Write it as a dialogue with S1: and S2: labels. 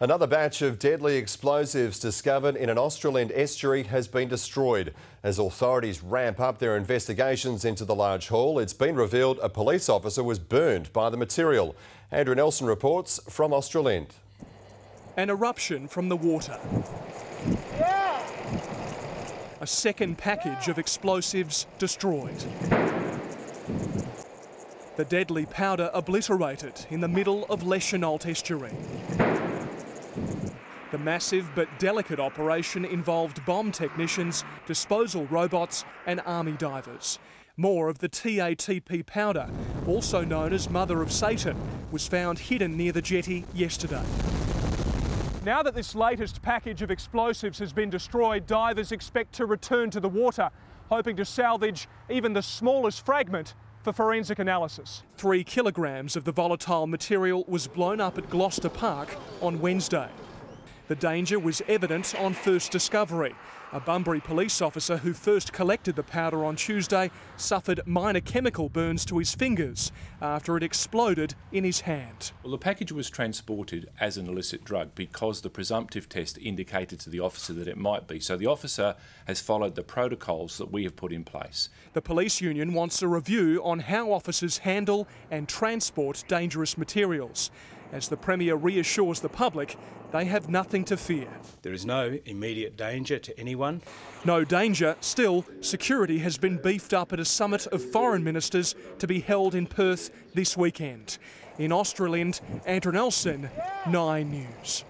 S1: Another batch of deadly explosives discovered in an Australind estuary has been destroyed. As authorities ramp up their investigations into the large haul, it's been revealed a police officer was burned by the material. Andrew Nelson reports from Australind.
S2: An eruption from the water. A second package of explosives destroyed. The deadly powder obliterated in the middle of Leschenault estuary. The massive but delicate operation involved bomb technicians, disposal robots, and army divers. More of the TATP powder, also known as Mother of Satan, was found hidden near the jetty yesterday. Now that this latest package of explosives has been destroyed, divers expect to return to the water, hoping to salvage even the smallest fragment for forensic analysis. Three kilograms of the volatile material was blown up at Gloucester Park on Wednesday. The danger was evident on first discovery. A Bunbury police officer who first collected the powder on Tuesday suffered minor chemical burns to his fingers after it exploded in his hand.
S3: Well, the package was transported as an illicit drug because the presumptive test indicated to the officer that it might be. So the officer has followed the protocols that we have put in place.
S2: The police union wants a review on how officers handle and transport dangerous materials as the Premier reassures the public they have nothing to fear.
S4: There is no immediate danger to anyone.
S2: No danger. Still, security has been beefed up at a summit of foreign ministers to be held in Perth this weekend. In Australind, Andrew Nelson, 9 News.